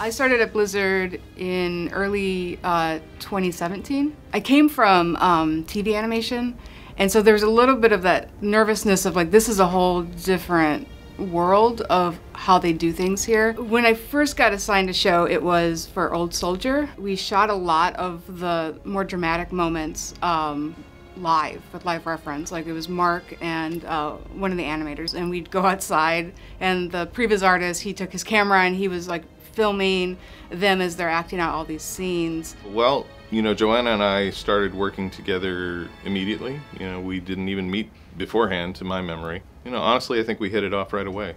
I started at Blizzard in early uh, 2017. I came from um, TV animation, and so there's a little bit of that nervousness of like, this is a whole different world of how they do things here. When I first got assigned a show, it was for Old Soldier. We shot a lot of the more dramatic moments um, live with live reference. Like it was Mark and uh, one of the animators, and we'd go outside, and the previs artist he took his camera and he was like filming them as they're acting out all these scenes. Well, you know, Joanna and I started working together immediately. You know, we didn't even meet beforehand, to my memory. You know, honestly, I think we hit it off right away.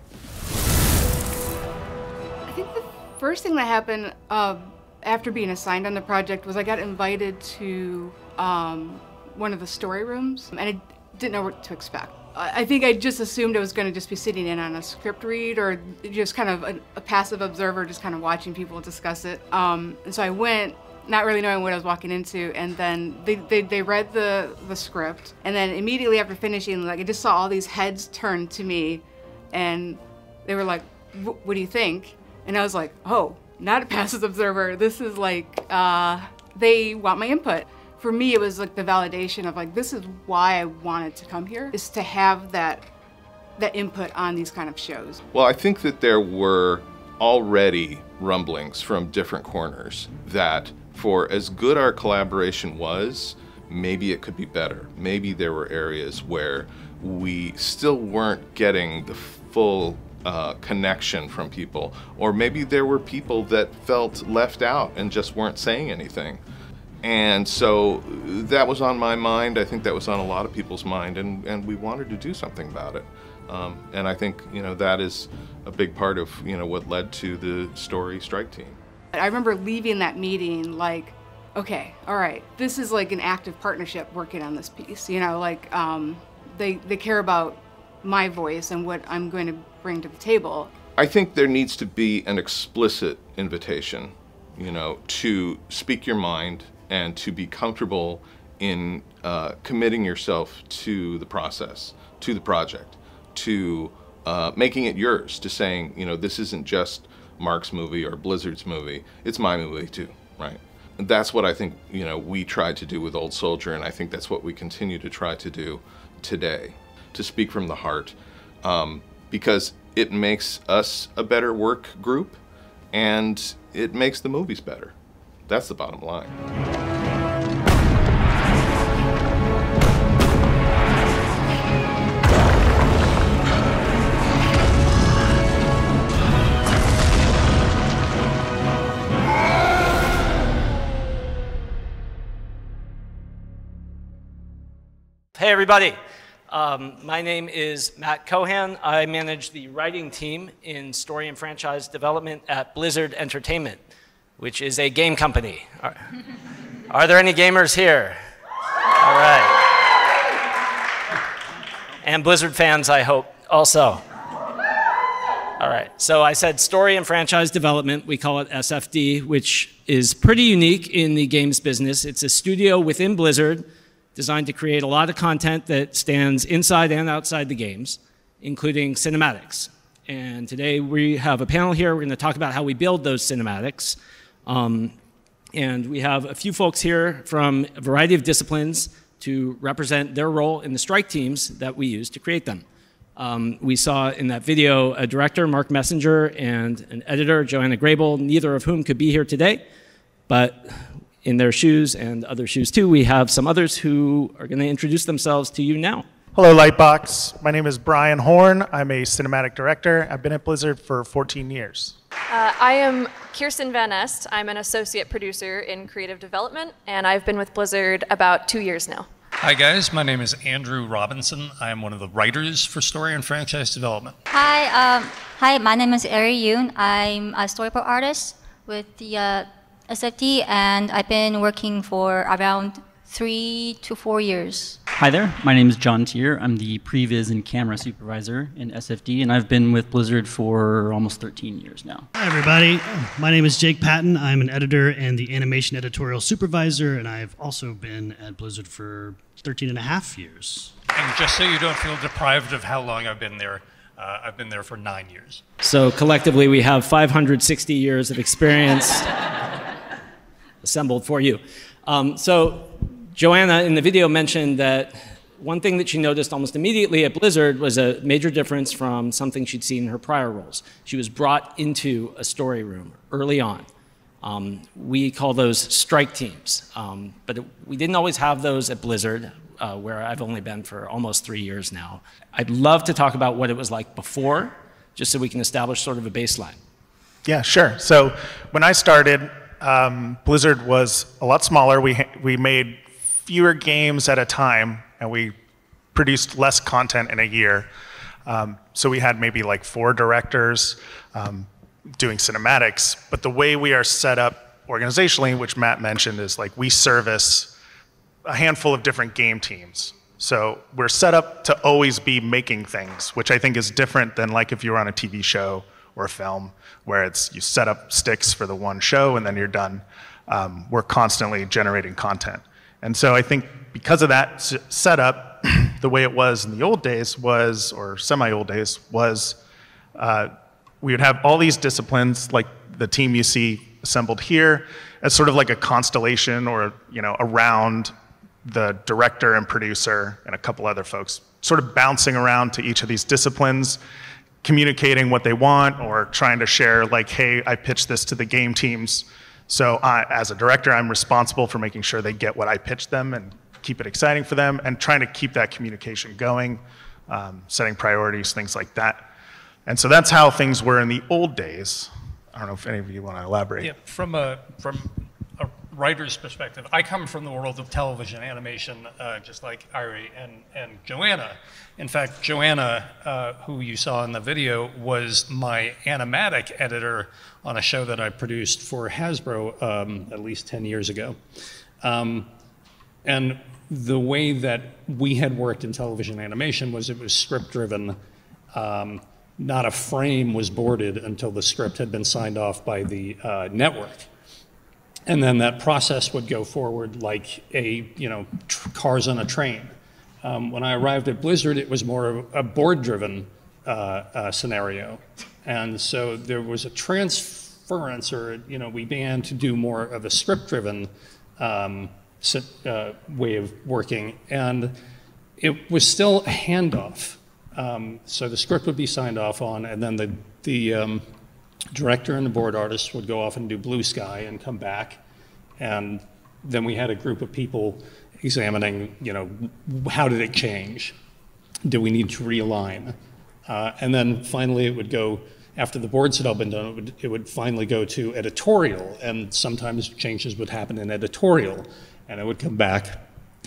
I think the first thing that happened uh, after being assigned on the project was I got invited to um, one of the story rooms, and I didn't know what to expect. I think I just assumed I was going to just be sitting in on a script read or just kind of a, a passive observer, just kind of watching people discuss it. Um, and so I went not really knowing what I was walking into, and then they, they, they, read the, the script, and then immediately after finishing, like I just saw all these heads turn to me, and they were like, "What do you think?" And I was like, "Oh, not a passive observer. This is like uh, they want my input." For me, it was like the validation of like this is why I wanted to come here is to have that that input on these kind of shows. Well, I think that there were already rumblings from different corners that for as good our collaboration was, maybe it could be better. Maybe there were areas where we still weren't getting the full uh, connection from people, or maybe there were people that felt left out and just weren't saying anything. And so that was on my mind. I think that was on a lot of people's mind, and, and we wanted to do something about it. Um, and I think you know that is a big part of you know what led to the story strike team. I remember leaving that meeting like, okay, all right, this is like an active partnership working on this piece. You know, like um, they they care about my voice and what I'm going to bring to the table. I think there needs to be an explicit invitation, you know, to speak your mind and to be comfortable in uh, committing yourself to the process, to the project, to uh, making it yours, to saying, you know, this isn't just Mark's movie or Blizzard's movie. It's my movie too, right? And that's what I think, you know, we tried to do with Old Soldier, and I think that's what we continue to try to do today, to speak from the heart, um, because it makes us a better work group, and it makes the movies better. That's the bottom line. Hey, everybody. Um, my name is Matt Cohan. I manage the writing team in story and franchise development at Blizzard Entertainment, which is a game company. Are, are there any gamers here? All right. And Blizzard fans, I hope, also. All right, so I said story and franchise development. We call it SFD, which is pretty unique in the games business. It's a studio within Blizzard designed to create a lot of content that stands inside and outside the games, including cinematics. And today we have a panel here. We're going to talk about how we build those cinematics. Um, and we have a few folks here from a variety of disciplines to represent their role in the strike teams that we use to create them. Um, we saw in that video a director, Mark Messenger, and an editor, Joanna Grable, neither of whom could be here today, but in their shoes and other shoes too, we have some others who are going to introduce themselves to you now. Hello, Lightbox. My name is Brian Horn. I'm a cinematic director. I've been at Blizzard for 14 years. Uh, I am Kiersten Vannest. I'm an associate producer in creative development, and I've been with Blizzard about two years now. Hi, guys. My name is Andrew Robinson. I am one of the writers for story and franchise development. Hi, um, hi. My name is Ae Ri Yoon. I'm a storyboard artist with the uh, SFD, and I've been working for around three to four years. Hi there, my name is Jon Teer. I'm the previs and camera supervisor in SFD, and I've been with Blizzard for almost 13 years now. Hi, everybody. My name is Jake Patton. I'm an editor and the animation editorial supervisor, and I've also been at Blizzard for 13 and a half years. And just so you don't feel deprived of how long I've been there, Uh, I've been there for nine years. So collectively, we have 560 years of experience assembled for you. Um, so Joanna in the video mentioned that one thing that she noticed almost immediately at Blizzard was a major difference from something she'd seen in her prior roles. She was brought into a story room early on. Um, we call those strike teams, um, but it, we didn't always have those at Blizzard, uh, where I've only been for almost three years now. I'd love to talk about what it was like before, just so we can establish sort of a baseline. Yeah, sure. So when I started, um, Blizzard was a lot smaller. We, we made fewer games at a time, and we produced less content in a year. Um, so we had maybe like four directors um, doing cinematics, but the way we are set up organizationally, which Matt mentioned, is like we service a handful of different game teams. So we're set up to always be making things, which I think is different than like if you were on a TV show or a film where it's you set up sticks for the one show and then you're done. Um, we're constantly generating content. And so I think because of that setup, the way it was in the old days was, or semi-old days, was uh, we would have all these disciplines, like the team you see assembled here, as sort of like a constellation or, you know, around the director and producer and a couple other folks, sort of bouncing around to each of these disciplines, communicating what they want or trying to share like, hey, I pitched this to the game teams so I, as a director, I'm responsible for making sure they get what I pitched them and keep it exciting for them and trying to keep that communication going, um, setting priorities, things like that. And so that's how things were in the old days. I don't know if any of you want to elaborate. Yeah, from a, from a writer's perspective, I come from the world of television animation, uh, just like Ari and, and Joanna. In fact, Joanna, uh, who you saw in the video, was my animatic editor on a show that I produced for Hasbro um, at least 10 years ago. Um, and the way that we had worked in television animation was it was script driven. Um, not a frame was boarded until the script had been signed off by the uh, network. And then that process would go forward like a, you know, cars on a train. Um, when I arrived at Blizzard, it was more of a board-driven uh, uh, scenario, and so there was a transference, or you know, we began to do more of a script-driven um, uh, way of working, and it was still a handoff. Um, so the script would be signed off on, and then the the um, director and the board artist would go off and do blue sky and come back, and then we had a group of people examining, you know, how did it change? Do we need to realign? Uh, and then finally it would go, after the boards had all been done, it would, it would finally go to editorial, and sometimes changes would happen in editorial, and it would come back,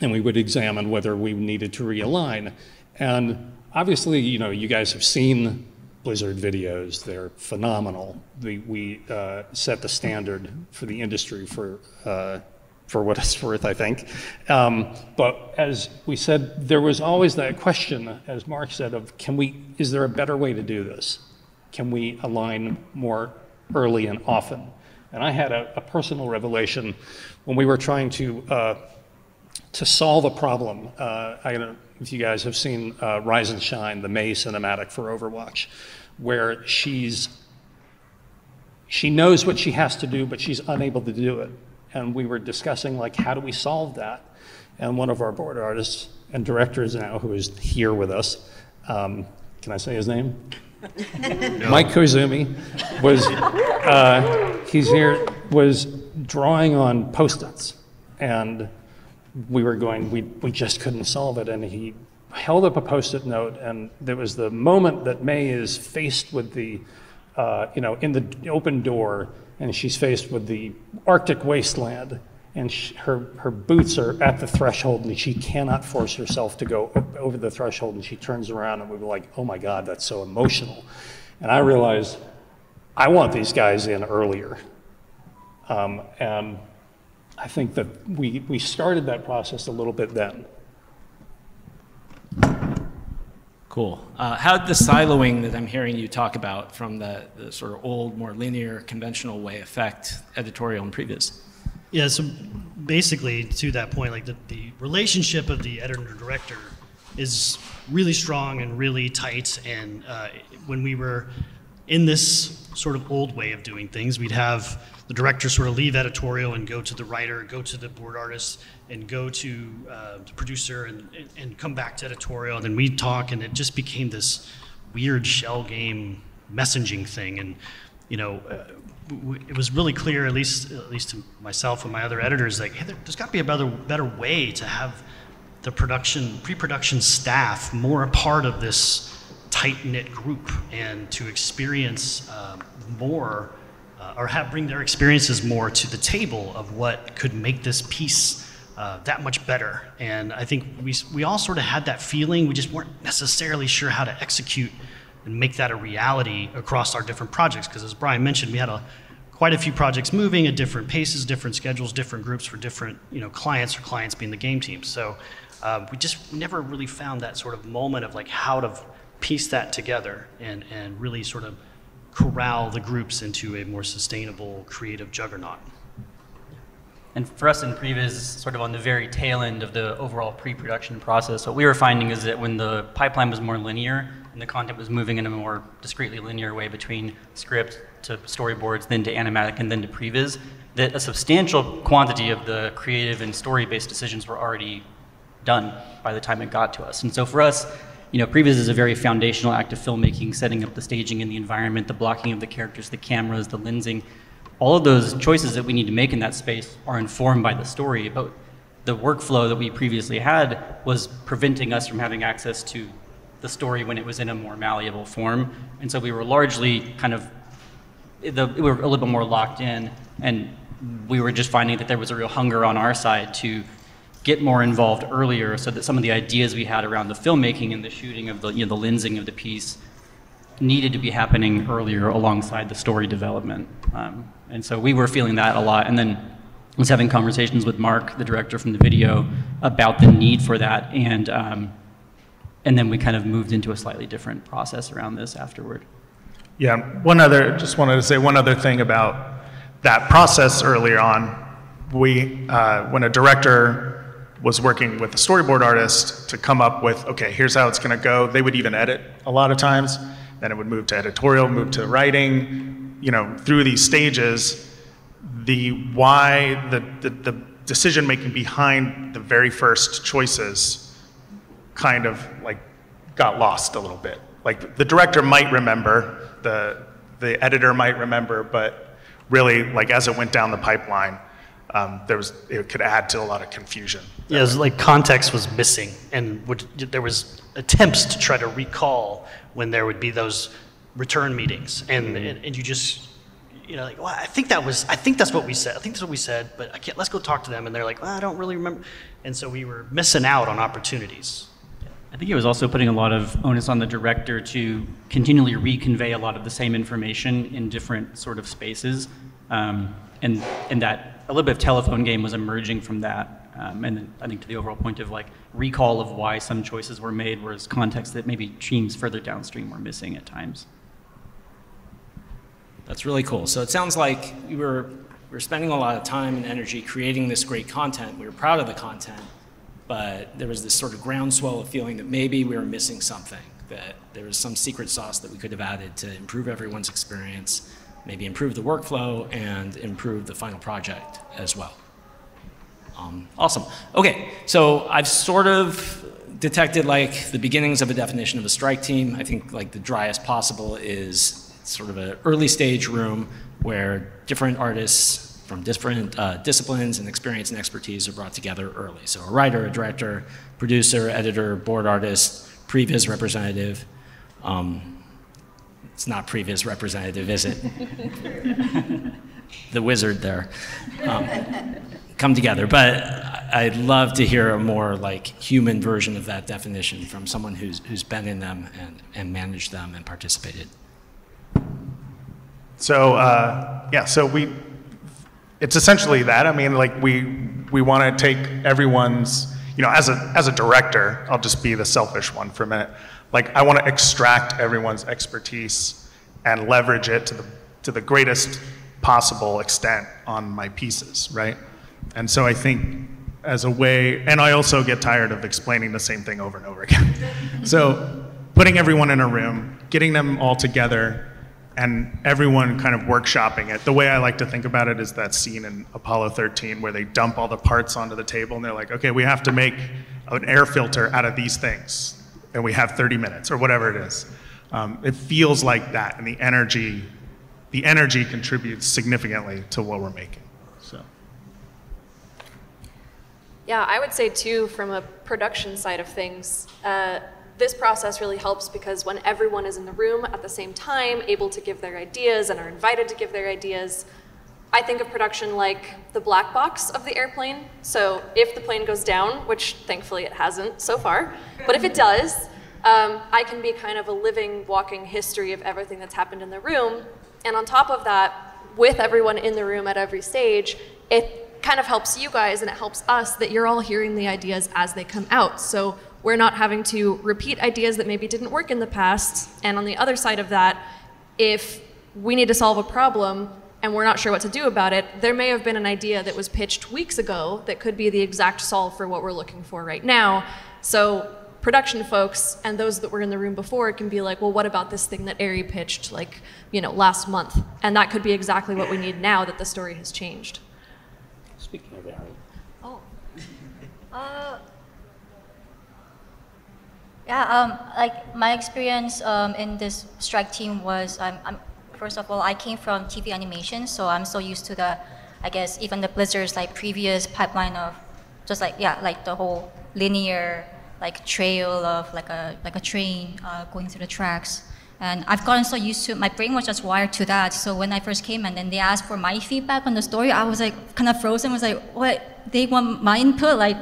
and we would examine whether we needed to realign. And obviously, you know, you guys have seen Blizzard videos. They're phenomenal. We, we uh, set the standard for the industry for uh, for what it's worth, I think. Um, but as we said, there was always that question, as Mark said, of can we, is there a better way to do this? Can we align more early and often? And I had a, a personal revelation when we were trying to, uh, to solve a problem. Uh, I don't know if you guys have seen uh, Rise and Shine, the Mei cinematic for Overwatch, where she's, she knows what she has to do, but she's unable to do it and we were discussing like how do we solve that? And one of our board artists and directors now who is here with us um, can i say his name? No. mike kozumi was uh, he's here was drawing on post-its. And we were going we, we just couldn't solve it. And he held up a post-it note and there was the moment that Mei is faced with the uh, you know in the open door and she's faced with the Arctic wasteland, and she, her, her boots are at the threshold, and she cannot force herself to go over the threshold, and she turns around, and we were like, oh my God, that's so emotional. And I realized, I want these guys in earlier. Um, and I think that we, we started that process a little bit then. Cool. Uh, how did the siloing that I'm hearing you talk about from the, the, sort of old, more linear, conventional way affect editorial and previs? Yeah, so basically to that point, like the, the relationship of the editor director is really strong and really tight. And uh, when we were in this sort of old way of doing things, we'd have the director sort of leave editorial and go to the writer, go to the board artist, and go to uh, the producer and, and come back to editorial. And then we'd talk, and it just became this weird shell game messaging thing. And, you know, uh, it was really clear, at least, at least to myself and my other editors, like, hey, there, there's got to be a better, better way to have the production, pre-production staff more a part of this tight-knit group and to experience uh, more uh, or have bring their experiences more to the table of what could make this piece uh, that much better. And I think we, we all sort of had that feeling. We just weren't necessarily sure how to execute and make that a reality across our different projects. Because as Brian mentioned, we had a, quite a few projects moving at different paces, different schedules, different groups for different you know clients or clients being the game team. So uh, we just never really found that sort of moment of like how to piece that together and, and really sort of corral the groups into a more sustainable creative juggernaut. And for us in Previs, sort of on the very tail end of the overall pre-production process, what we were finding is that when the pipeline was more linear and the content was moving in a more discretely linear way between script to storyboards, then to animatic, and then to previs, that a substantial quantity of the creative and story-based decisions were already done by the time it got to us. And so for us, you know, previs is a very foundational act of filmmaking, setting up the staging and the environment, the blocking of the characters, the cameras, the lensing, all of those choices that we need to make in that space are informed by the story, but the workflow that we previously had was preventing us from having access to the story when it was in a more malleable form. And so we were largely kind of, the, we were a little bit more locked in, and we were just finding that there was a real hunger on our side to get more involved earlier so that some of the ideas we had around the filmmaking and the shooting of the, you know, the lensing of the piece needed to be happening earlier alongside the story development. Um, and so we were feeling that a lot. And then I was having conversations with Mark, the director from the video, about the need for that. And, um, and then we kind of moved into a slightly different process around this afterward. Yeah, one other, just wanted to say one other thing about that process earlier on. We, uh, when a director was working with a storyboard artist to come up with, okay, here's how it's going to go, they would even edit a lot of times. Then it would move to editorial, move to writing, you know, through these stages, the why, the, the, the decision making behind the very first choices kind of like got lost a little bit. Like the director might remember, the, the editor might remember, but really, like as it went down the pipeline, um, there was it could add to a lot of confusion. Yeah, it was like context was missing, and would, there was attempts to try to recall when there would be those return meetings, and, Mm-hmm. and, and you just, you know, like, well, I think that was, I think that's what we said. I think that's what we said, but I can't. Let's go talk to them, and they're like, well, I don't really remember, and so we were missing out on opportunities. I think it was also putting a lot of onus on the director to continually reconvey a lot of the same information in different sort of spaces. Um, and, and that a little bit of telephone game was emerging from that. Um, and I think to the overall point of like recall of why some choices were made, whereas context that maybe teams further downstream were missing at times. That's really cool. So it sounds like we were, we were spending a lot of time and energy creating this great content. We were proud of the content, but there was this sort of groundswell of feeling that maybe we were missing something, that there was some secret sauce that we could have added to improve everyone's experience, maybe improve the workflow and improve the final project as well. Um, awesome. Okay, so I've sort of detected like the beginnings of a definition of a strike team. I think like the driest possible is sort of an early stage room where different artists from different uh, disciplines and experience and expertise are brought together early. So a writer, a director, producer, editor, board artist, previs representative. Um, it's not previous representative, is it? the wizard there. Um, come together. But I'd love to hear a more like human version of that definition from someone who's, who's been in them and, and managed them and participated. So uh, yeah, so we, it's essentially that. I mean, like we we want to take everyone's, you know, as a as a director, I'll just be the selfish one for a minute. Like I want to extract everyone's expertise and leverage it to the to the greatest possible extent on my pieces, right? And so I think as a way, and I also get tired of explaining the same thing over and over again. so putting everyone in a room, getting them all together, and everyone kind of workshopping it. The way I like to think about it is that scene in Apollo 13 where they dump all the parts onto the table and they're like, okay, we have to make an air filter out of these things, and we have 30 minutes or whatever it is. Um, it feels like that, and the energy, the energy contributes significantly to what we're making. So. Yeah, I would say too, from a production side of things, uh, this process really helps because when everyone is in the room at the same time, able to give their ideas and are invited to give their ideas, I think of production like the black box of the airplane. So if the plane goes down, which thankfully it hasn't so far, but if it does, um, I can be kind of a living, walking history of everything that's happened in the room. And on top of that, with everyone in the room at every stage, it kind of helps you guys and it helps us that you're all hearing the ideas as they come out. So we're not having to repeat ideas that maybe didn't work in the past. And on the other side of that, if we need to solve a problem and we're not sure what to do about it, there may have been an idea that was pitched weeks ago that could be the exact solve for what we're looking for right now. So production folks and those that were in the room before can be like, well, what about this thing that Ari pitched like, you know, last month? And that could be exactly what we need now that the story has changed. Speaking of Ari. Oh. Uh, yeah, um, like my experience um, in this strike team was, I'm, I'm, first of all, I came from TV animation, so I'm so used to the, I guess, even the Blizzard's like previous pipeline of just like, yeah, like the whole linear like trail of like a, like a train uh, going through the tracks. And I've gotten so used to My brain was just wired to that. So when I first came and then they asked for my feedback on the story, I was like kind of frozen. Was like, what? They want my input? Like,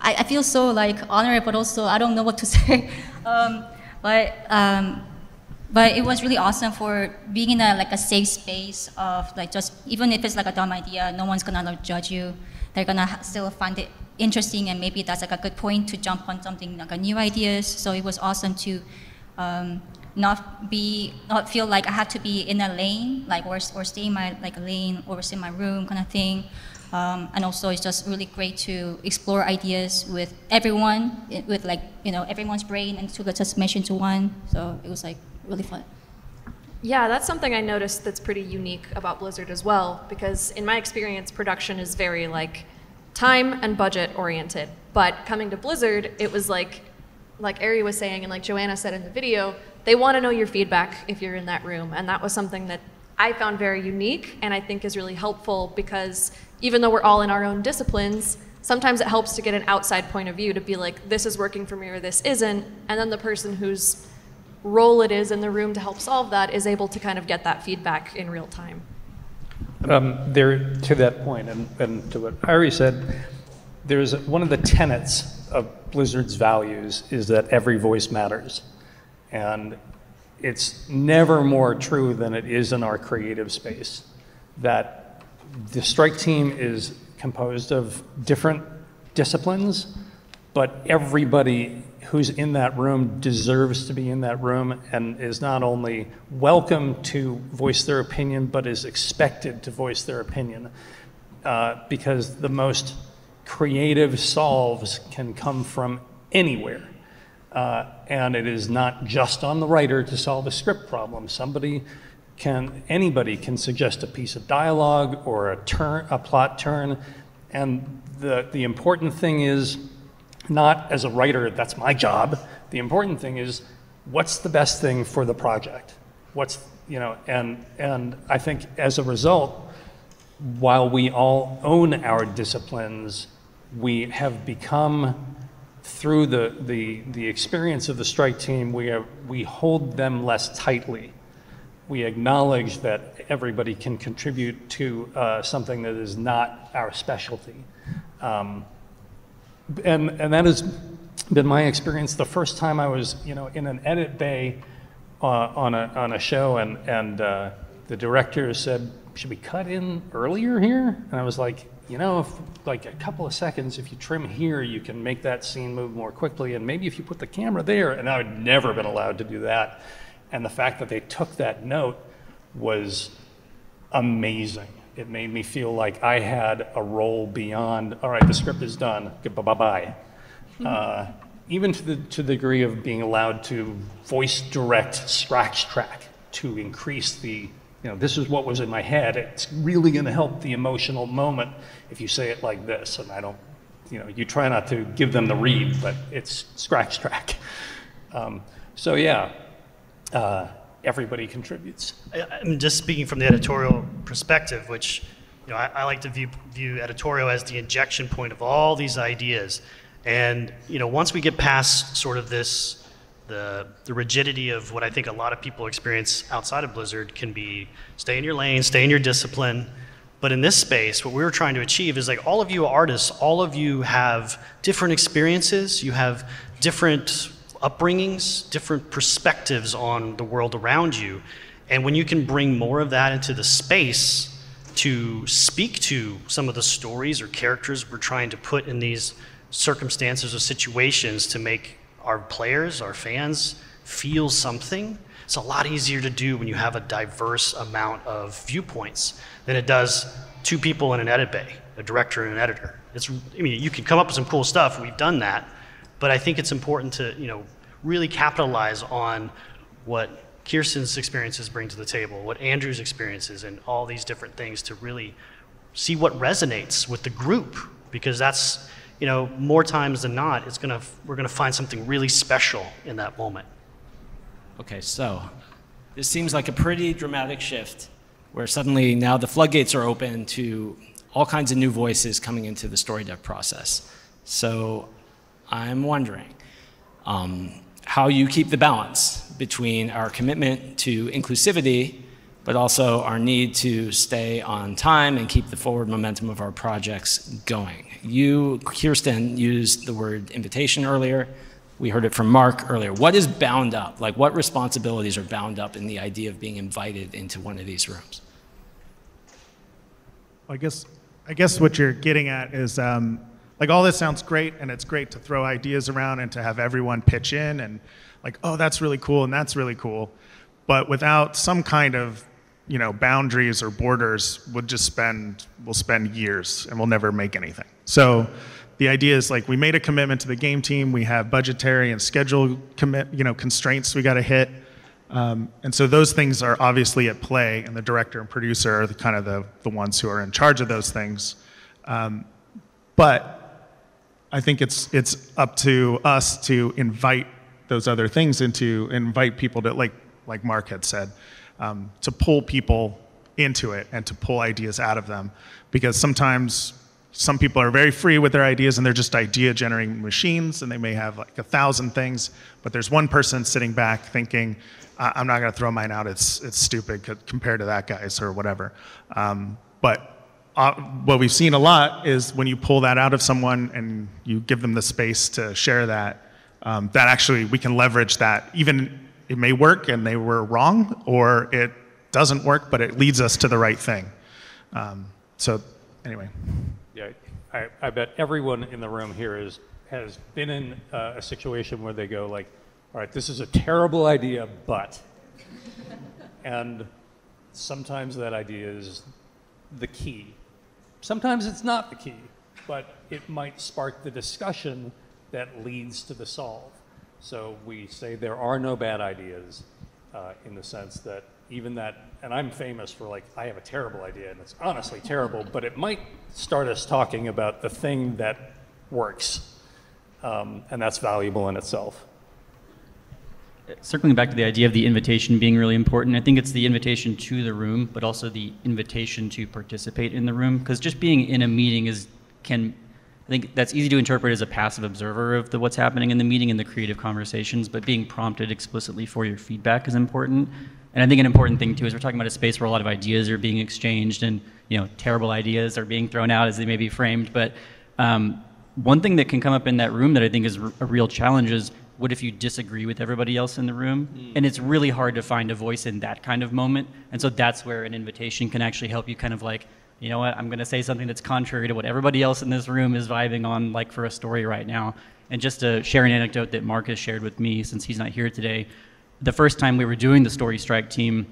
I, I feel so like honored, but also I don't know what to say. um, but um, but it was really awesome for being in a like a safe space of like just even if it's like a dumb idea, no one's gonna like, judge you. They're gonna still find it interesting, and maybe that's like a good point to jump on something like a new ideas. So it was awesome to. Um, not be not feel like I have to be in a lane like or, or stay in my like lane or stay in my room kind of thing um, and also it's just really great to explore ideas with everyone with like you know everyone's brain and to get just mesh into one so it was like really fun yeah, that's something I noticed that's pretty unique about Blizzard as well, because in my experience, production is very like time and budget oriented. But coming to Blizzard, it was like, like Ari was saying, and like Joanna said in the video, they want to know your feedback if you're in that room. And that was something that I found very unique and I think is really helpful because even though we're all in our own disciplines, sometimes it helps to get an outside point of view to be like, this is working for me or this isn't. And then the person whose role it is in the room to help solve that is able to kind of get that feedback in real time. Um, there, to that point, and, and to what Ari said, there's one of the tenets of Blizzard's values is that every voice matters. And it's never more true than it is in our creative space that the strike team is composed of different disciplines, but everybody who's in that room deserves to be in that room and is not only welcome to voice their opinion, but is expected to voice their opinion. Uh, because the most creative solves can come from anywhere. Uh, and it is not just on the writer to solve a script problem. Somebody can, anybody can suggest a piece of dialogue or a turn, a plot turn. And the, the important thing is not as a writer, that's my job. The important thing is what's the best thing for the project? What's, you know, and, and I think as a result, while we all own our disciplines, we have become through the, the, the experience of the strike team, we, have, we hold them less tightly. We acknowledge that everybody can contribute to uh, something that is not our specialty. Um, and, and that has been my experience. The first time I was, you know, in an edit bay uh, on, a, on a show and, and uh, the director said, should we cut in earlier here? And I was like, you know, if, like a couple of seconds, if you trim here, you can make that scene move more quickly. And maybe if you put the camera there, and I had never been allowed to do that. And the fact that they took that note was amazing. It made me feel like I had a role beyond, all right, the script is done, bye-bye. Uh, even to the, to the degree of being allowed to voice direct scratch track to increase the, you know, this is what was in my head. It's really going to help the emotional moment if you say it like this. And I don't, you know, you try not to give them the read, but it's scratch track. Um, so yeah, uh, everybody contributes. I- I'm just speaking from the editorial perspective, which, you know, I, I like to view, view editorial as the injection point of all these ideas. And, you know, once we get past sort of this, the, the rigidity of what I think a lot of people experience outside of Blizzard can be stay in your lane, stay in your discipline. But in this space, what we were trying to achieve is like all of you artists, all of you have different experiences, you have different upbringings, different perspectives on the world around you. And when you can bring more of that into the space to speak to some of the stories or characters we're trying to put in these circumstances or situations to make our players, our fans, feel something, it's a lot easier to do when you have a diverse amount of viewpoints than it does two people in an edit bay, a director and an editor. It's, I mean, you can come up with some cool stuff. We've done that, but I think it's important to, you know, really capitalize on what Kiersten's experiences bring to the table, what Andrew's experiences, and all these different things to really see what resonates with the group, because that's, you know, more times than not, it's gonna, we're gonna find something really special in that moment. Okay, so this seems like a pretty dramatic shift where suddenly now the floodgates are open to all kinds of new voices coming into the story dev process. So I'm wondering um, how you keep the balance between our commitment to inclusivity, but also our need to stay on time and keep the forward momentum of our projects going. You, Kiersten, used the word invitation earlier. We heard it from Mark earlier. What is bound up? Like, what responsibilities are bound up in the idea of being invited into one of these rooms? I guess, I guess what you're getting at is um, like all this sounds great, and it's great to throw ideas around and to have everyone pitch in and like, oh, that's really cool and that's really cool. But without some kind of you know boundaries or borders, we'll just spend we'll spend years and we'll never make anything. So the idea is like we made a commitment to the game team. We have budgetary and schedule commit you know constraints we got to hit. Um, and so those things are obviously at play, and the director and producer are the, kind of the, the ones who are in charge of those things. Um, but I think it's, it's up to us to invite those other things into, invite people to, like, like Mark had said, um, to pull people into it and to pull ideas out of them. Because sometimes some people are very free with their ideas and they're just idea generating machines and they may have like a thousand things, but there's one person sitting back thinking, I'm not going to throw mine out. It's it's stupid co- compared to that guy's or whatever. Um, but uh, what we've seen a lot is when you pull that out of someone and you give them the space to share that, um, that actually we can leverage that. Even it may work and they were wrong, or it doesn't work, but it leads us to the right thing. Um, so anyway, Yeah, I, I bet everyone in the room here is, has been in uh, a situation where they go like, all right, this is a terrible idea, but. and sometimes that idea is the key. Sometimes it's not the key, but it might spark the discussion that leads to the solve. So we say there are no bad ideas uh, in the sense that even that, and I'm famous for like, I have a terrible idea, and it's honestly terrible, but it might start us talking about the thing that works, um, and that's valuable in itself. Circling back to the idea of the invitation being really important, I think it's the invitation to the room, but also the invitation to participate in the room. Because just being in a meeting is can, I think that's easy to interpret as a passive observer of the, what's happening in the meeting and the creative conversations. But being prompted explicitly for your feedback is important. And I think an important thing too is we're talking about a space where a lot of ideas are being exchanged, and you know, terrible ideas are being thrown out as they may be framed. But um, one thing that can come up in that room that I think is a real challenge is what if you disagree with everybody else in the room? And it's really hard to find a voice in that kind of moment. And so that's where an invitation can actually help you kind of like, you know what, I'm going to say something that's contrary to what everybody else in this room is vibing on, like for a story right now. And just to share an anecdote that Mark has shared with me since he's not here today, the first time we were doing the Story Strike team,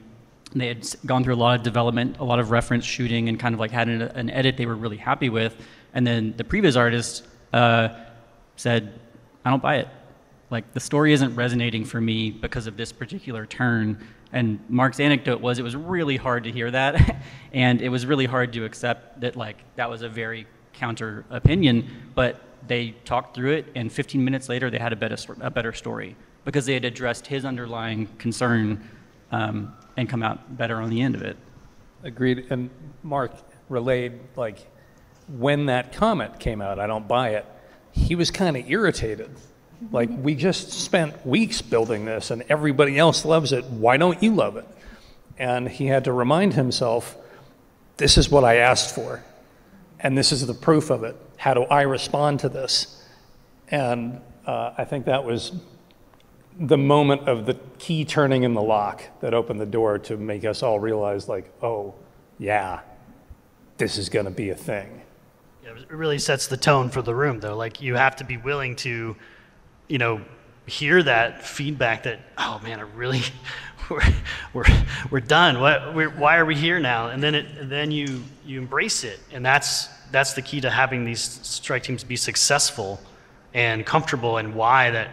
they had gone through a lot of development, a lot of reference shooting, and kind of like had an, an edit they were really happy with. And then the previs artist uh, said, I don't buy it. Like the story isn't resonating for me because of this particular turn. And Mark's anecdote was it was really hard to hear that, and it was really hard to accept that like that was a very counter opinion. But they talked through it, and 15 minutes later they had a better a better story because they had addressed his underlying concern um, and come out better on the end of it. Agreed. And Mark relayed like when that comment came out, I don't buy it. He was kind of irritated. Like we just spent weeks building this and everybody else loves it. Why don't you love it? And he had to remind himself, this is what I asked for. And this is the proof of it. How do I respond to this? And uh, I think that was the moment of the key turning in the lock that opened the door to make us all realize, like, oh, yeah, this is going to be a thing. It really sets the tone for the room, though. Like, you have to be willing to, you know, hear that feedback that, oh man, I really, we're, we're, we're done. What, we're, why are we here now? And then, it, then you, you embrace it. And that's, that's the key to having these strike teams be successful and comfortable and why that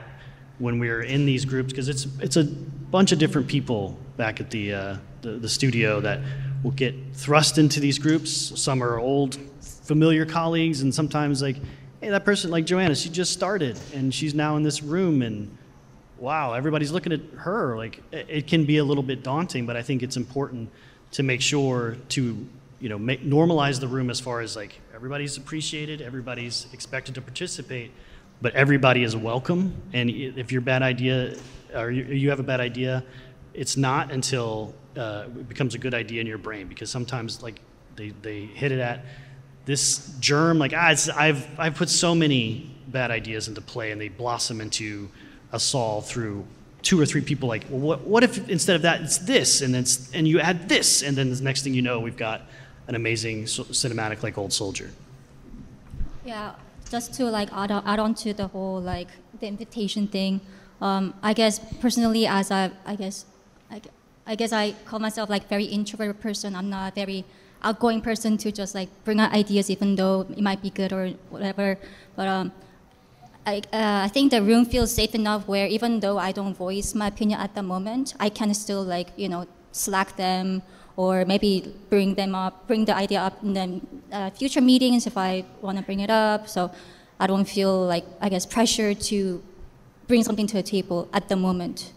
when we're in these groups because it's it's a bunch of different people back at the, uh, the, the studio that will get thrust into these groups. Some are old, familiar colleagues, and sometimes like, hey, that person like Joanna, she just started and she's now in this room and wow, everybody's looking at her. Like it, can be a little bit daunting, but I think it's important to make sure to you know make, normalize the room as far as like everybody's appreciated, everybody's expected to participate but everybody is welcome. And if your bad idea, or you have a bad idea, it's not until uh, it becomes a good idea in your brain because sometimes like they, they hit it at this germ like ah, I've, I've put so many bad ideas into play and they blossom into a solve through two or three people like well, what, what if instead of that it's this and it's and you add this and then the next thing you know we've got an amazing cinematic like old soldier yeah just to like add on, add on to the whole like the invitation thing, um, I guess personally as I, I guess, I, I guess I call myself like very introverted person. I'm not very outgoing person to just like bring out ideas even though it might be good or whatever. But um, I, uh, I think the room feels safe enough where even though I don't voice my opinion at the moment, I can still like, you know, slack them or maybe bring them up, bring the idea up in the uh, future meetings if I want to bring it up. So I don't feel like, I guess, pressure to bring something to the table at the moment.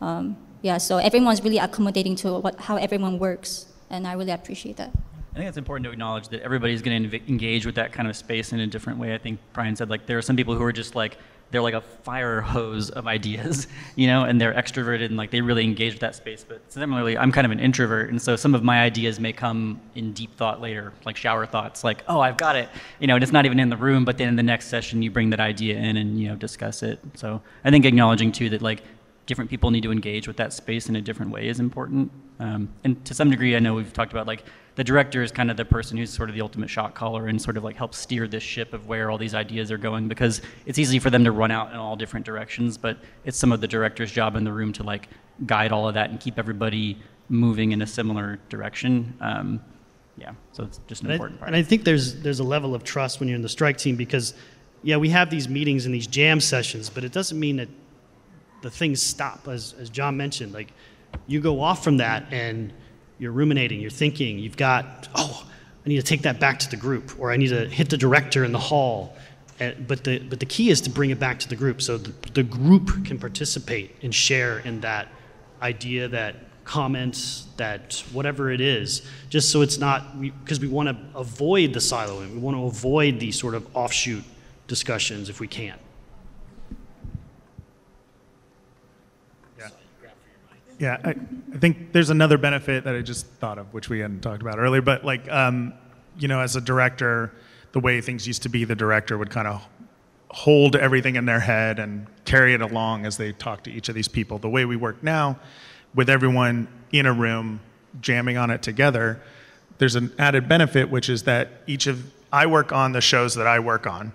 Um, yeah, so everyone's really accommodating to what, how everyone works, and I really appreciate that. I think it's important to acknowledge that everybody's going to engage with that kind of space in a different way. I think Brian said like there are some people who are just like they're like a fire hose of ideas, you know, and they're extroverted and like they really engage with that space. But similarly, I'm kind of an introvert, and so some of my ideas may come in deep thought later, like shower thoughts, like, oh, I've got it, you know, and it's not even in the room, but then in the next session you bring that idea in and you know discuss it. So I think acknowledging too that like different people need to engage with that space in a different way is important. Um, and to some degree, I know we've talked about like the director is kind of the person who's sort of the ultimate shot caller and sort of like helps steer this ship of where all these ideas are going because it's easy for them to run out in all different directions, but it's some of the director's job in the room to like guide all of that and keep everybody moving in a similar direction. Um, yeah, so it's just an and important I, part. And I think there's there's a level of trust when you're in the strike team because, yeah, we have these meetings and these jam sessions, but it doesn't mean that the things stop. As as Jon mentioned, like you go off from that and you're ruminating, you're thinking, you've got, oh, I need to take that back to the group, or I need to hit the director in the hall. Uh, but, the, but the key is to bring it back to the group so the, the group can participate and share in that idea, that comment, that whatever it is, just so it's not, because we, we want to avoid the siloing, we want to avoid these sort of offshoot discussions if we can. Yeah, I, I, think there's another benefit that I just thought of, which we hadn't talked about earlier. But like, um, you know, as a director, the way things used to be, the director would kind of hold everything in their head and carry it along as they talk to each of these people. The way we work now, with everyone in a room jamming on it together, there's an added benefit, which is that each of I work on the shows that I work on,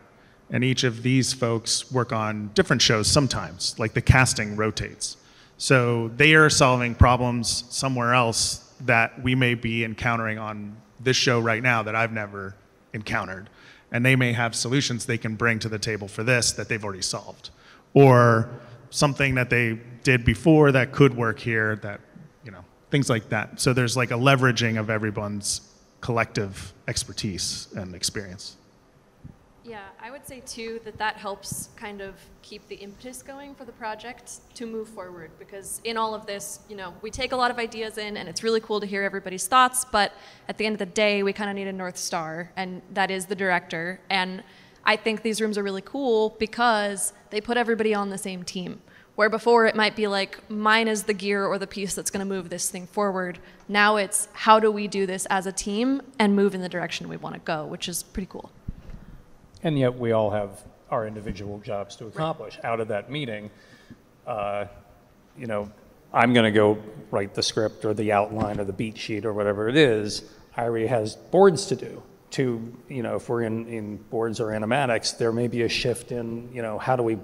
and each of these folks work on different shows sometimes. Like the casting rotates. So they are solving problems somewhere else that we may be encountering on this show right now that I've never encountered. And they may have solutions they can bring to the table for this that they've already solved. Or something that they did before that could work here that, you know, things like that. So there's like a leveraging of everyone's collective expertise and experience. Yeah, I would say too that that helps kind of keep the impetus going for the project to move forward because in all of this, you know, we take a lot of ideas in and it's really cool to hear everybody's thoughts, but at the end of the day, we kind of need a north star and that is the director. And I think these rooms are really cool because they put everybody on the same team. Where before it might be like, mine is the gear or the piece that's going to move this thing forward. Now it's how do we do this as a team and move in the direction we want to go, which is pretty cool. And yet we all have our individual jobs to accomplish. Out of that meeting, uh, you know, I'm going to go write the script or the outline or the beat sheet or whatever it is. Ari has boards to do. To, you know, if we're in, in boards or animatics, there may be a shift in, you know, how do we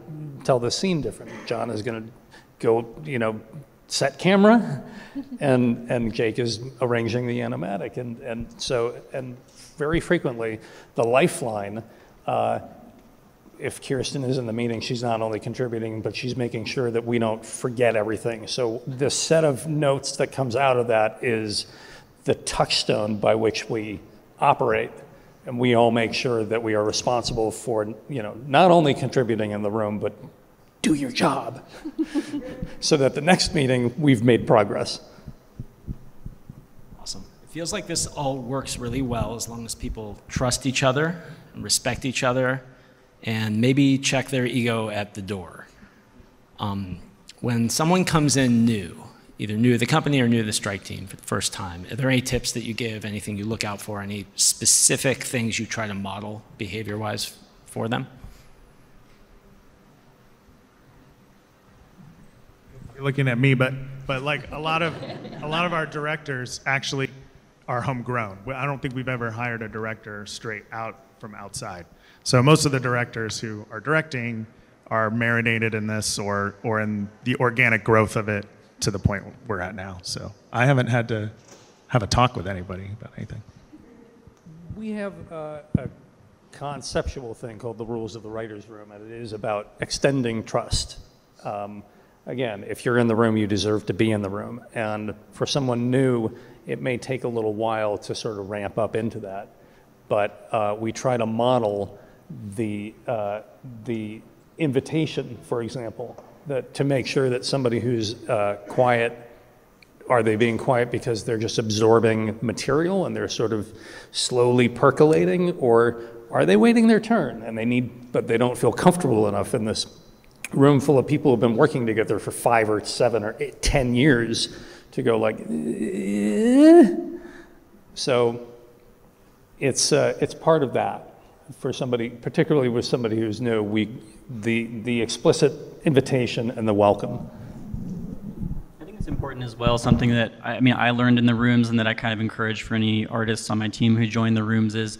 tell the scene different? Jon is going to go, you know, set camera, and, and Jake is arranging the animatic. And, and so, and very frequently, the lifeline uh, if Kiersten is in the meeting, she's not only contributing, but she's making sure that we don't forget everything. So the set of notes that comes out of that is the touchstone by which we operate. And we all make sure that we are responsible for, you know, not only contributing in the room, but do your job. so that the next meeting, we've made progress. Awesome. It feels like this all works really well as long as people trust each other respect each other, and maybe check their ego at the door. Um, when someone comes in new, either new to the company or new to the strike team for the first time, are there any tips that you give, anything you look out for, any specific things you try to model behavior wise for them? You're looking at me, but but like a lot of a lot of our directors actually are homegrown. I don't think we've ever hired a director straight out from outside. So most of the directors who are directing are marinated in this or, or in the organic growth of it to the point we're at now. So I haven't had to have a talk with anybody about anything. We have uh, a conceptual thing called the rules of the writer's room, and it is about extending trust. Um, again, if you're in the room, you deserve to be in the room. And for someone new, it may take a little while to sort of ramp up into that but uh, we try to model the, uh, the invitation, for example, that, to make sure that somebody who's uh, quiet, are they being quiet because they're just absorbing material and they're sort of slowly percolating, or are they waiting their turn and they need, but they don't feel comfortable enough in this room full of people who've been working together for five or seven or ten years to go like, eh. so it's, uh, it's part of that for somebody, particularly with somebody who's new, we, the, the explicit invitation and the welcome. I think it's important as well, something that, I mean, I learned in the rooms and that I kind of encourage for any artists on my team who join the rooms is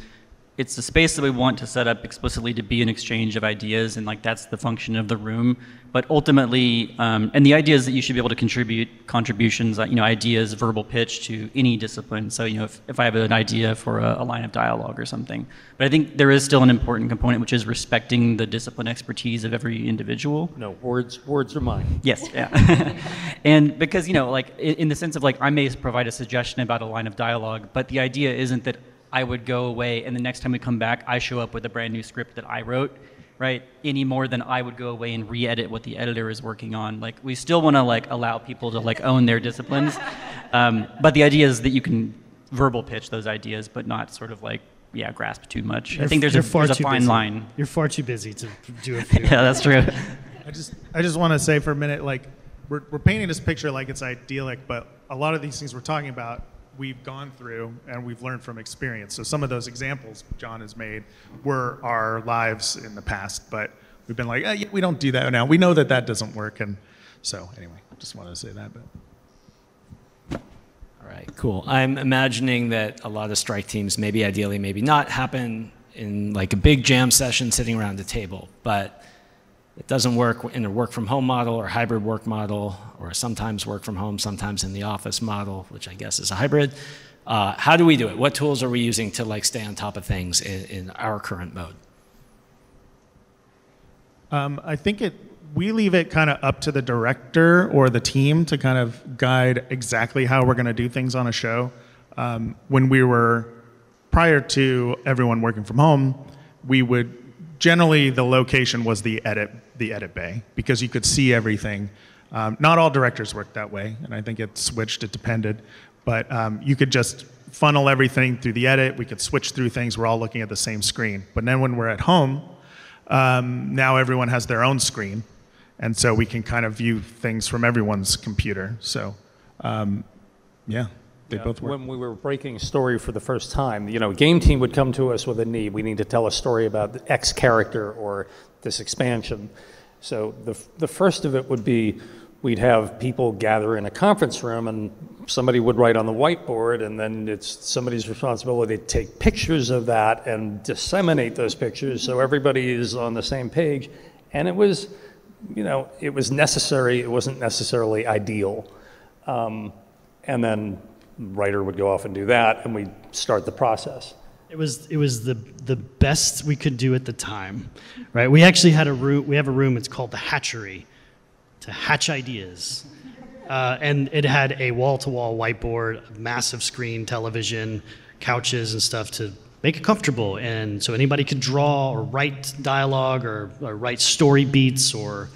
it's a space that we want to set up explicitly to be an exchange of ideas, and like that's the function of the room. But ultimately, um, and the idea is that you should be able to contribute contributions, you know, ideas, verbal pitch to any discipline. So, you know, if, if I have an idea for a, a line of dialogue or something. But I think there is still an important component, which is respecting the discipline expertise of every individual. No, words, words are mine. Yes, yeah. and because, you know, like in the sense of like I may provide a suggestion about a line of dialogue, but the idea isn't that I would go away, and the next time we come back, I show up with a brand new script that I wrote, right? Any more than I would go away and re-edit what the editor is working on. Like we still want to like allow people to like own their disciplines, um, but the idea is that you can verbal pitch those ideas, but not sort of like yeah grasp too much. You're, I think there's a, there's a fine busy. line. You're far too busy to do it. yeah, that's true. I just I just want to say for a minute, like we're we're painting this picture like it's idyllic, but a lot of these things we're talking about we've gone through and we've learned from experience. So some of those examples Jon has made were our lives in the past, but we've been like, eh, yeah, we don't do that now. We know that that doesn't work. And so anyway, just wanted to say that. But. All right, cool. I'm imagining that a lot of strike teams, maybe ideally, maybe not, happen in like a big jam session sitting around a table. But it doesn't work in a work from home model or hybrid work model or sometimes work from home, sometimes in the office model, which I guess is a hybrid. Uh, how do we do it? What tools are we using to like stay on top of things in, in our current mode? Um, I think it we leave it kind of up to the director or the team to kind of guide exactly how we're going to do things on a show. Um, when we were prior to everyone working from home, we would generally the location was the edit the edit bay because you could see everything. Um, not all directors worked that way, and I think it switched. It depended, but um, you could just funnel everything through the edit. We could switch through things. We're all looking at the same screen. But then when we're at home, um, now everyone has their own screen, and so we can kind of view things from everyone's computer. So, um, yeah, they Yeah, both work. When we were breaking a story for the first time, you know, game team would come to us with a need. We need to tell a story about the X character or this expansion. So the, the first of it would be we'd have people gather in a conference room and somebody would write on the whiteboard and then it's somebody's responsibility to take pictures of that and disseminate those pictures so everybody is on the same page. And it was, you know, it was necessary. It wasn't necessarily ideal. Um, and then writer would go off and do that, and we'd start the process. It was it was the the best we could do at the time, right? We actually had a room. We have a room. It's called the hatchery, to hatch ideas, uh, and it had a wall-to-wall whiteboard, massive screen, television, couches, and stuff to make it comfortable, and so anybody could draw or write dialogue or, or write story beats or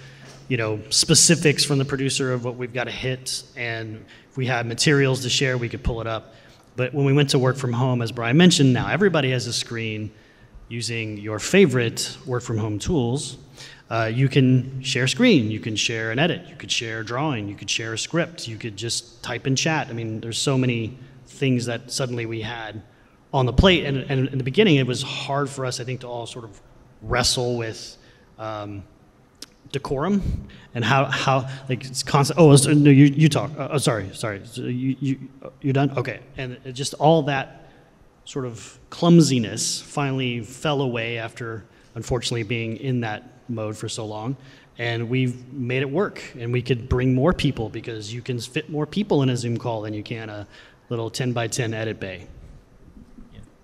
you know specifics from the producer of what we've got to hit, and if we had materials to share, we could pull it up. But when we went to work from home, as Brian mentioned, now everybody has a screen using your favorite work from home tools. Uh, you can share screen, you can share an edit, you could share a drawing, you could share a script, you could just type in chat. I mean, there's so many things that suddenly we had on the plate. And, and in the beginning, it was hard for us, I think, to all sort of wrestle with. Um, decorum and how how like it's constant. Oh, no, you you talk. Uh, oh, sorry, sorry. So you you you done? Okay, and just all that sort of clumsiness finally fell away after unfortunately being in that mode for so long. And we've made it work, and we could bring more people because you can fit more people in a Zoom call than you can a little 10 by 10 edit bay.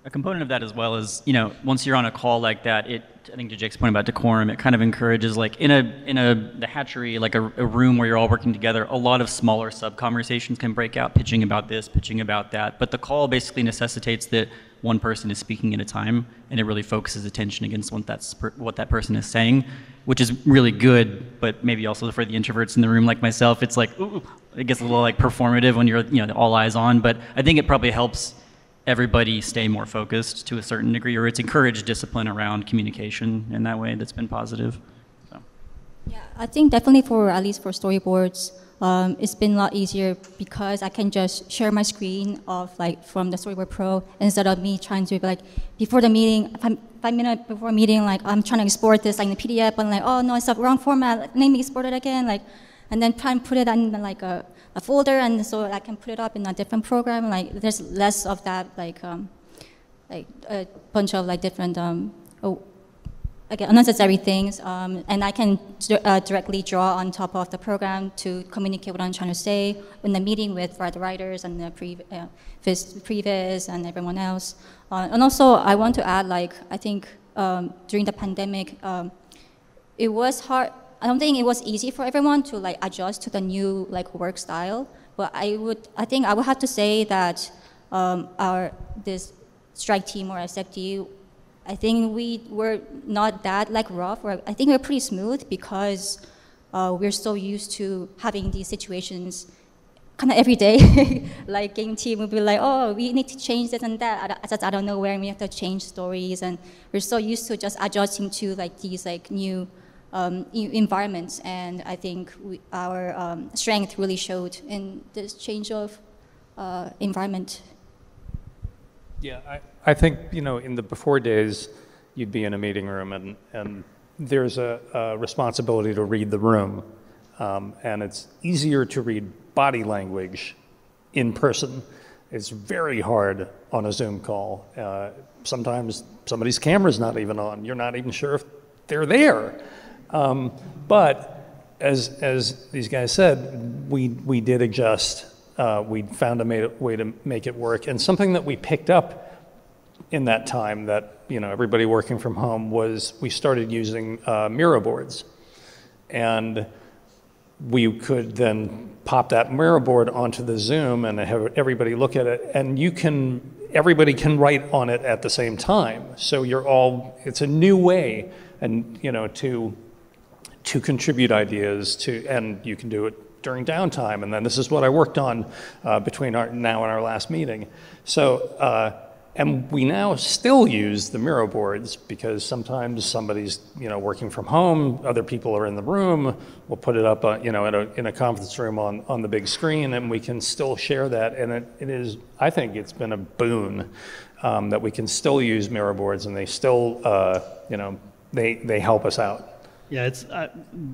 A component of that as well is, you know, once you're on a call like that, it, I think to Jake's point about decorum, it kind of encourages like in a, in a, the hatchery, like a, a room where you're all working together, a lot of smaller sub conversations can break out, pitching about this, pitching about that. But the call basically necessitates that one person is speaking at a time and it really focuses attention against what that's, what that person is saying, which is really good, but maybe also for the introverts in the room like myself, it's like, ooh, it gets a little like performative when you're, you know, all eyes on, but I think it probably helps everybody stay more focused to a certain degree, or it's encouraged discipline around communication in that way that's been positive. So. I think definitely for at least for storyboards, um, it's been a lot easier because I can just share my screen of like from the Storyboard Pro instead of me trying to be like before the meeting, five, five minutes before meeting, like I'm trying to export this like in the PDF and like oh no it's the wrong format, let me export it again, like and then try and put it in like a, a folder and so I can put it up in a different program. Like there's less of that like um, like a bunch of like different um, oh, again, unnecessary things, um, and I can uh, directly draw on top of the program to communicate what I'm trying to say in the meeting with the writers and the pre- uh, previs and everyone else. Uh, and also, I want to add, like, I think um, during the pandemic, um, it was hard. I don't think it was easy for everyone to like adjust to the new like work style. But I would, I think I would have to say that um, our this strike team or SFD I think we were not that like rough, or I think we're pretty smooth because uh, we're so used to having these situations kind of every day. like game team would be like, oh, we need to change this and that. I don't- know and we have to change stories, and we're so used to just adjusting to like these like new um, environments. And I think we, our um, strength really showed in this change of uh, environment. Yeah, I, I think, you know, in the before days, you'd be in a meeting room and, and there's a, a responsibility to read the room. Um, and it's easier to read body language in person. It's very hard on a Zoom call. Uh, sometimes somebody's camera's not even on. You're not even sure if they're there. Um, but as, as these guys said, we, we did adjust. Uh, we found a way to make it work. And something that we picked up in that time that you know everybody working from home was we started using uh, boards, and we could then pop that Miro board onto the Zoom and have everybody look at it, and you can everybody can write on it at the same time. So you're all it's a new way, and you know to to contribute ideas to, and you can do it during downtime. And then this is what I worked on uh, between our now and our last meeting. So. Uh, and we now still use the Miro boards because sometimes somebody's, you know, working from home, other people are in the room, we'll put it up, uh, you know, in a, in a conference room on, on the big screen and we can still share that. And it, it is, I think it's been a boon um, that we can still use Miro boards and they still, uh, you know, they, they help us out. Yeah, it's uh,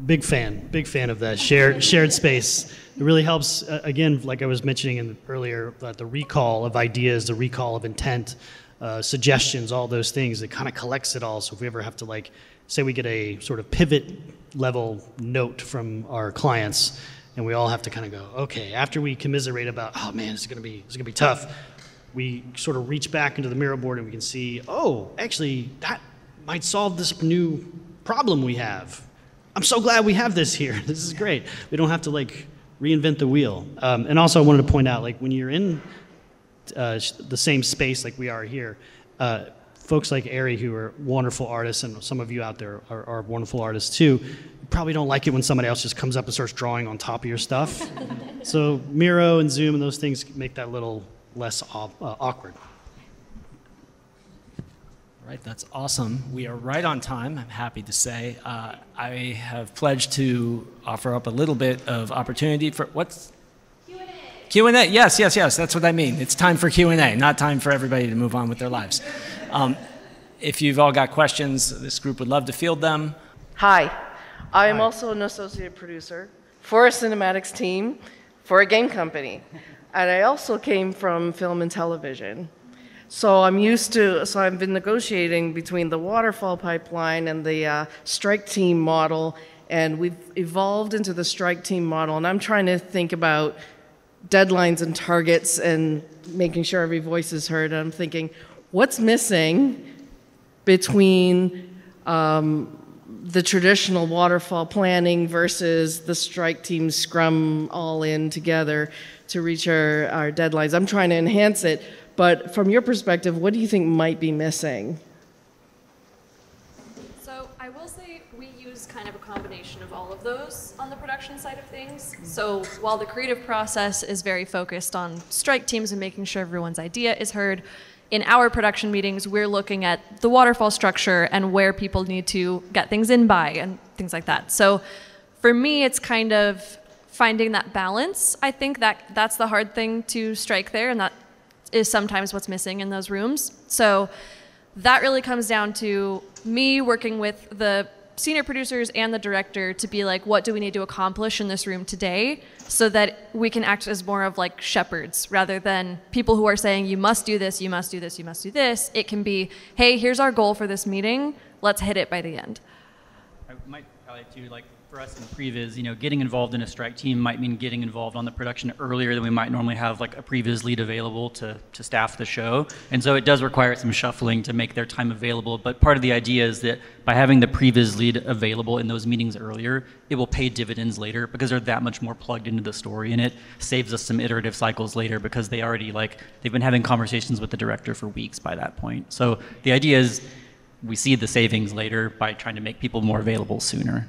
big fan, big fan of that shared shared space. It really helps. Uh, again, like I was mentioning in, earlier, the recall of ideas, the recall of intent, uh, suggestions, all those things. It kind of collects it all. So if we ever have to like, say, we get a sort of pivot level note from our clients, and we all have to kind of go, okay, after we commiserate about, oh man, is gonna be is gonna be tough. We sort of reach back into the Miro board and we can see, oh, actually, that might solve this new problem we have. I'm so glad we have this here. This is great. We don't have to like reinvent the wheel. Um, and also, I wanted to point out, like when you're in uh, the same space like we are here, uh, folks like Ari, who are wonderful artists, and some of you out there are, are wonderful artists too, probably don't like it when somebody else just comes up and starts drawing on top of your stuff. so Miro and Zoom and those things make that little less uh, awkward right, that's awesome. We are right on time, I'm happy to say. Uh, I have pledged to offer up a little bit of opportunity for what's Q&A. Q&A, yes, yes, yes, that's what I mean. It's time for Q&A, not time for everybody to move on with their lives. Um, if you've all got questions, this group would love to field them. Hi, I am also an associate producer for a cinematics team for a game company. And I also came from film and television. So I'm used to, so I've been negotiating between the waterfall pipeline and the uh, strike team model, and we've evolved into the strike team model. And I'm trying to think about deadlines and targets and making sure every voice is heard. And I'm thinking, what's missing between um, the traditional waterfall planning versus the strike team scrum all in together to reach our, our deadlines? I'm trying to enhance it but from your perspective, what do you think might be missing? So I will say we use kind of a combination of all of those on the production side of things. So while the creative process is very focused on strike teams and making sure everyone's idea is heard, in our production meetings, we're looking at the waterfall structure and where people need to get things in by and things like that. So for me, it's kind of finding that balance. I think that that's the hard thing to strike there, and that is sometimes what's missing in those rooms. So that really comes down to me working with the senior producers and the director to be like, what do we need to accomplish in this room today so that we can act as more of like shepherds rather than people who are saying, you must do this, you must do this, you must do this. It can be, hey, here's our goal for this meeting, let's hit it by the end. I might like for us in previs, you know, getting involved in a strike team might mean getting involved on the production earlier than we might normally have like a previs lead available to, to staff the show. And so it does require some shuffling to make their time available. But part of the idea is that by having the previs lead available in those meetings earlier, it will pay dividends later because they're that much more plugged into the story and it saves us some iterative cycles later because they already like, they've been having conversations with the director for weeks by that point. So the idea is we see the savings later by trying to make people more available sooner.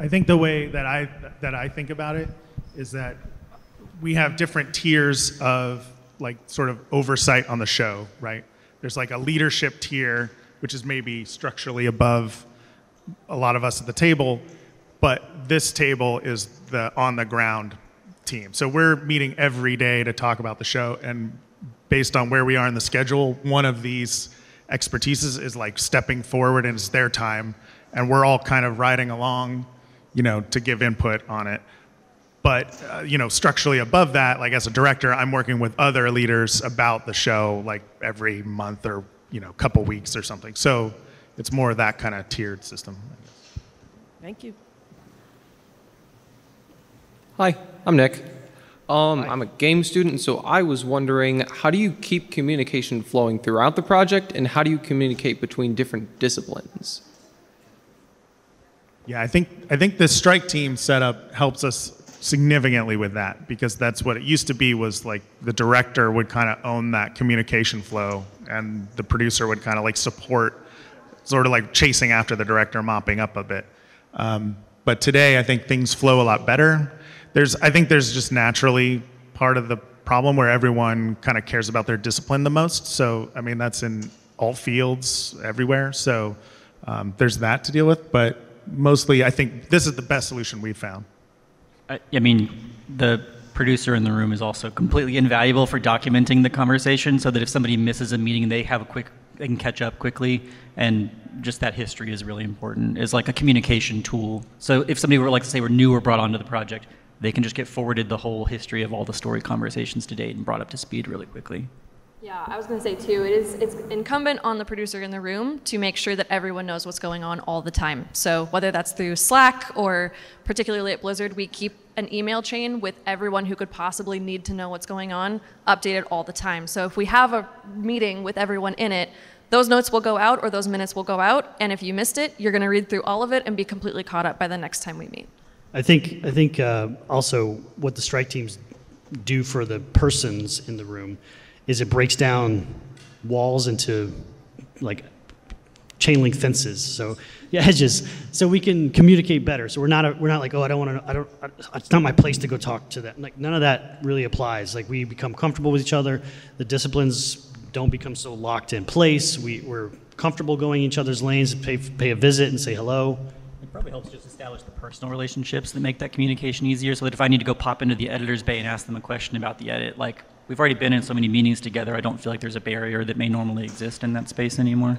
I, think the way that I, that I think about it is that we have different tiers of like sort of oversight on the show, right? There's like a leadership tier, which is maybe structurally above a lot of us at the table, but this table is the on the ground team. So we're meeting every day to talk about the show, and based on where we are in the schedule, one of these expertises is like stepping forward and it's their time and we're all kind of riding along, you know, to give input on it. But uh, you know, structurally above that, like as a director, I'm working with other leaders about the show, like every month or you know, couple weeks or something. So it's more of that kind of tiered system. Thank you. Hi, I'm Nick. Um, I'm a game student, so I was wondering how do you keep communication flowing throughout the project, and how do you communicate between different disciplines? Yeah, I think I think the strike team setup helps us significantly with that because that's what it used to be was like the director would kind of own that communication flow and the producer would kind of like support sort of like chasing after the director mopping up a bit. Um, but today i think things flow a lot better. There's i think there's just naturally part of the problem where everyone kind of cares about their discipline the most. So i mean that's in all fields everywhere. So um, there's that to deal with but mostly i think this is the best solution we've found I, I mean, the producer in the room is also completely invaluable for documenting the conversation so that if somebody misses a meeting, they have a quick, they can catch up quickly. And just that history is really important. is like a communication tool. So if somebody were, like, to say, were new or brought onto the project, they can just get forwarded the whole history of all the story conversations to date and brought up to speed really quickly. Yeah, I was going to say too, it is it's incumbent on the producer in the room to make sure that everyone knows what's going on all the time. So whether that's through Slack or particularly at Blizzard, we keep an email chain with everyone who could possibly need to know what's going on updated all the time. So if we have a meeting with everyone in it, those notes will go out or those minutes will go out, and if you missed it, you're going to read through all of it and be completely caught up by the next time we meet. I think I think uh, also what the strike teams do for the persons in the room is it breaks down walls into like chain link fences. So yeah, edges, so we can communicate better. So we're not a, we're not like oh I don't want to I don't it's not my place to go talk to that. Like none of that really applies. Like we become comfortable with each other. The disciplines don't become so locked in place. We we're comfortable going each other's lanes, pay pay a visit and say hello. It probably helps just establish the personal relationships that make that communication easier. So that if I need to go pop into the editor's bay and ask them a question about the edit, like we've already been in so many meetings together, I don't feel like there's a barrier that may normally exist in that space anymore.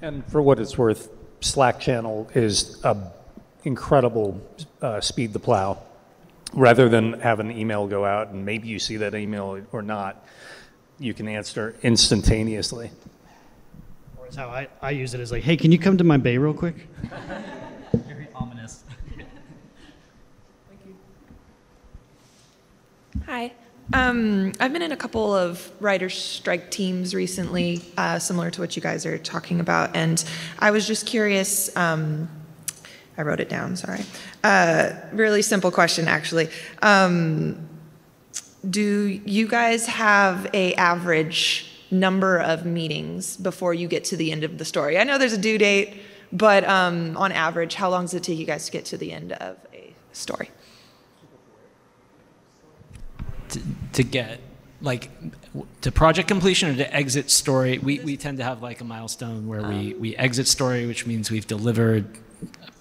And for what it's worth, Slack channel is a incredible uh, speed the plow. Rather than have an email go out and maybe you see that email or not, you can answer instantaneously. Or it's how I, I use it as like, hey, can you come to my bay real quick? Very ominous. Thank you. Hi. Um, I've been in a couple of writers' strike teams recently, uh, similar to what you guys are talking about, and I was just curious. Um, I wrote it down. Sorry. Uh, really simple question, actually. Um, do you guys have a average number of meetings before you get to the end of the story? I know there's a due date, but um, on average, how long does it take you guys to get to the end of a story? To, to get like to project completion or to exit story we, we tend to have like a milestone where we, we exit story which means we've delivered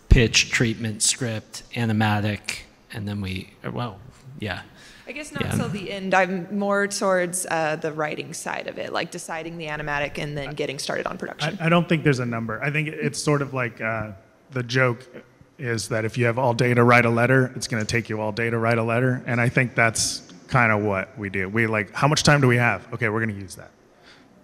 pitch treatment script animatic and then we well yeah I guess not Yeah. till the end. I'm more towards uh, the writing side of it, like deciding the animatic and then getting started on production. I, I don't think there's a number. I think it's sort of like uh, the joke is that if you have all day to write a letter, it's going to take you all day to write a letter. And I think that's kind of what we do. We like, how much time do we have? Okay, we're going to use that.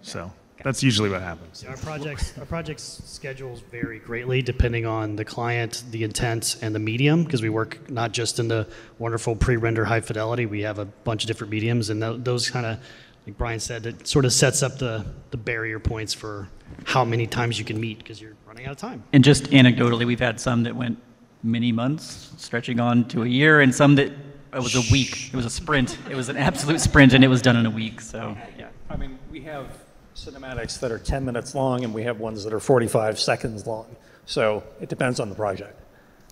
So that's usually what happens. Our projects, our projects schedules vary greatly depending on the client, the intent, and the medium, because we work not just in the wonderful pre-render high fidelity, we have a bunch of different mediums, and tho- those kind of, like Brian said, it sort of sets up the, the barrier points for how many times you can meet, because you're running out of time. And just anecdotally, we've had some that went many months, stretching on to a year, and some that it was a week. It was a sprint. It was an absolute sprint, and it was done in a week. So, yeah. I mean, we have cinematics that are 10 minutes long, and we have ones that are 45 seconds long. So it depends on the project.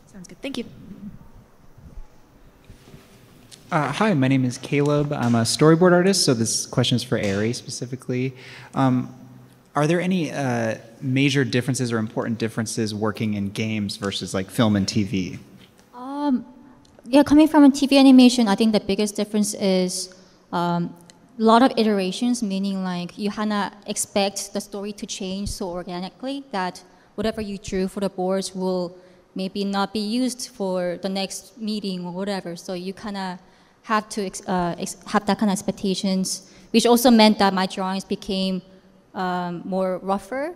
Sounds good. Thank you. Uh, hi, my name is Caleb. I'm a storyboard artist, so this question is for Ari specifically. Um, are there any uh, major differences or important differences working in games versus like film and TV? Yeah, coming from a TV animation, I think the biggest difference is um, a lot of iterations, meaning like you kinda expect the story to change so organically that whatever you drew for the boards will maybe not be used for the next meeting or whatever. So you kind of have to uh, have that kind of expectations, which also meant that my drawings became um, more rougher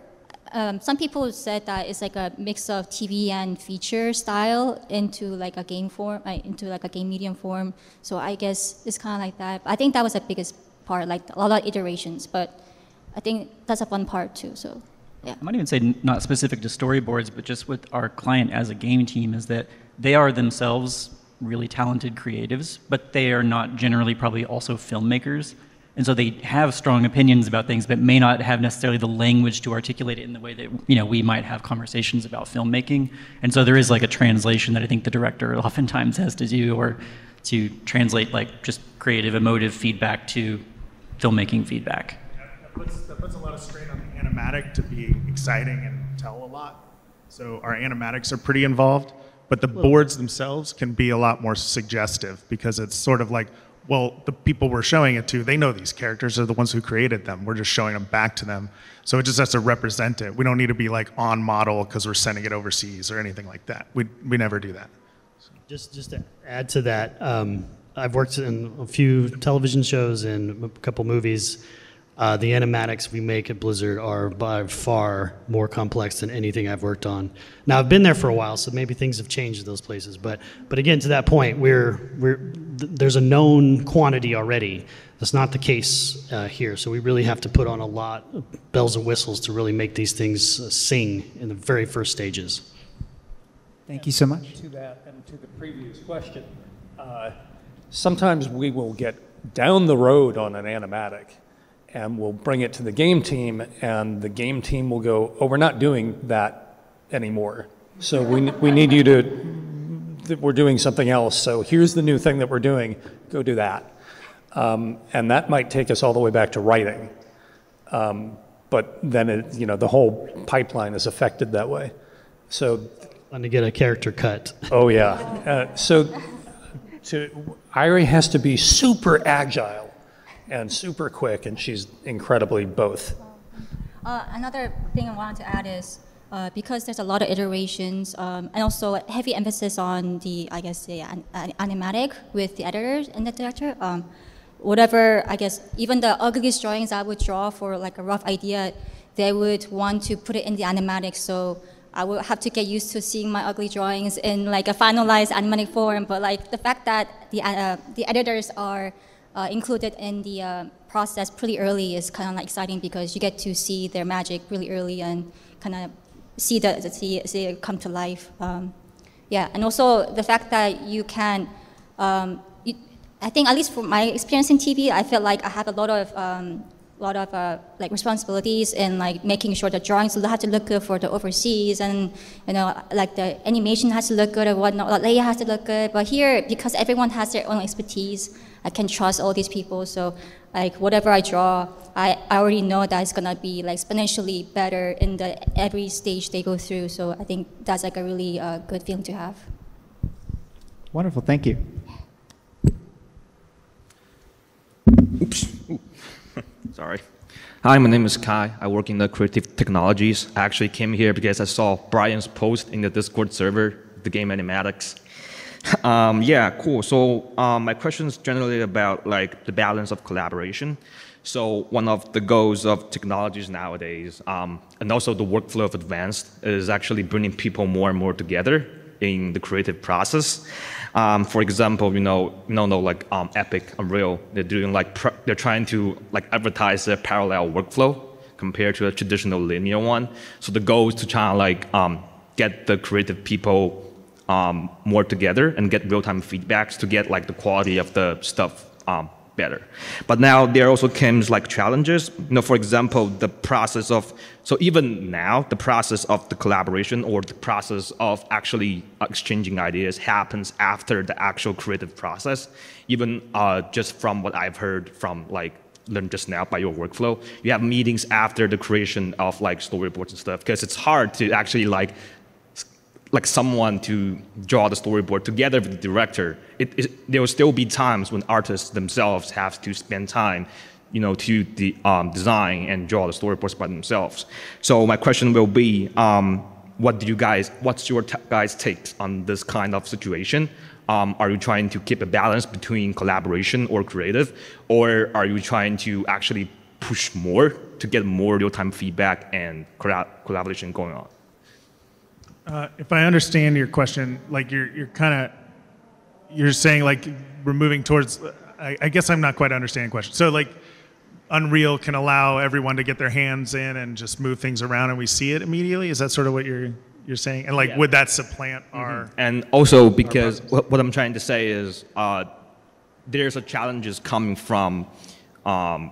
um, some people said that it's like a mix of TV and feature style into like a game form, uh, into like a game medium form. So I guess it's kind of like that. I think that was the biggest part, like a lot of iterations. But I think that's a fun part too. So yeah. I might even say not specific to storyboards, but just with our client as a game team is that they are themselves really talented creatives, but they are not generally probably also filmmakers. And so they have strong opinions about things, but may not have necessarily the language to articulate it in the way that you know we might have conversations about filmmaking. And so there is like a translation that I think the director oftentimes has to do, or to translate like just creative, emotive feedback to filmmaking feedback. That puts, that puts a lot of strain on the animatic to be exciting and tell a lot. So our animatics are pretty involved, but the boards themselves can be a lot more suggestive because it's sort of like, well, the people we're showing it to, they know these characters are the ones who created them. We're just showing them back to them. So it just has to represent it. We don't need to be like on model because we're sending it overseas or anything like that. We, we never do that. Just, just to add to that, um, I've worked in a few television shows and a couple movies. Uh, the animatics we make at Blizzard are by far more complex than anything I've worked on. Now I've been there for a while, so maybe things have changed in those places. But, but again, to that point, we're, we're th- there's a known quantity already. That's not the case uh, here. So we really have to put on a lot of bells and whistles to really make these things uh, sing in the very first stages. Thank you so much. To that and to the previous question, uh, sometimes we will get down the road on an animatic and we'll bring it to the game team and the game team will go, oh, we're not doing that anymore. So we, we need you to, we're doing something else. So here's the new thing that we're doing, go do that. Um, and that might take us all the way back to writing. Um, but then it, you know, the whole pipeline is affected that way. So Fun to get a character cut. Oh yeah. Uh, so, to Ari has to be super agile and super quick, and she's incredibly both. Uh, another thing I wanted to add is uh, because there's a lot of iterations um, and also heavy emphasis on the, I guess, the an, an animatic with the editor and the director. Um, whatever, I guess, even the ugliest drawings I would draw for like a rough idea, they would want to put it in the animatic. So I would have to get used to seeing my ugly drawings in like a finalized animatic form. But like the fact that the uh, the editors are uh, included in the uh, process pretty early is kind of exciting because you get to see their magic really early and kind of see the see, see it come to life. Um, yeah, and also the fact that you can. Um, you, I think at least from my experience in TV, I feel like I have a lot of um, lot of uh, like responsibilities in like making sure the drawings have to look good for the overseas and you know like the animation has to look good or whatnot the layout has to look good but here because everyone has their own expertise i can trust all these people so like whatever i draw i, I already know that it's gonna be like exponentially better in the every stage they go through so i think that's like a really uh, good feeling to have Wonderful. Thank you. Oops. Sorry. Hi, my name is Kai. I work in the creative technologies. I actually came here because I saw Brian's post in the Discord server, the game animatics. Um, yeah, cool. So um, my question is generally about like the balance of collaboration. So one of the goals of technologies nowadays, um, and also the workflow of advanced, is actually bringing people more and more together in the creative process. Um, for example, you know, know, no, like um, Epic, Unreal, they're doing like they're trying to like advertise their parallel workflow compared to a traditional linear one. So the goal is to try and like um, get the creative people um, more together and get real-time feedbacks to get like the quality of the stuff um, better. But now there also comes like challenges. You know, for example, the process of so even now the process of the collaboration or the process of actually exchanging ideas happens after the actual creative process. Even uh, just from what I've heard from like learned just now by your workflow, you have meetings after the creation of like storyboards and stuff because it's hard to actually like like someone to draw the storyboard together with the director. It, it, there will still be times when artists themselves have to spend time, you know, to um, design and draw the storyboards by themselves. So my question will be, um, what do you guys, what's your guys' take on this kind of situation? Um, are you trying to keep a balance between collaboration or creative, or are you trying to actually push more to get more real-time feedback and collab- collaboration going on. Uh, if I understand your question, like you're you're kind of you're saying like we're moving towards. I, I guess I'm not quite understanding the question. So like. Unreal can allow everyone to get their hands in and just move things around, and we see it immediately. Is that sort of what you're you're saying? And like, Yeah. would that supplant our? And also because what, what I'm trying to say is uh, there's a challenges coming from um,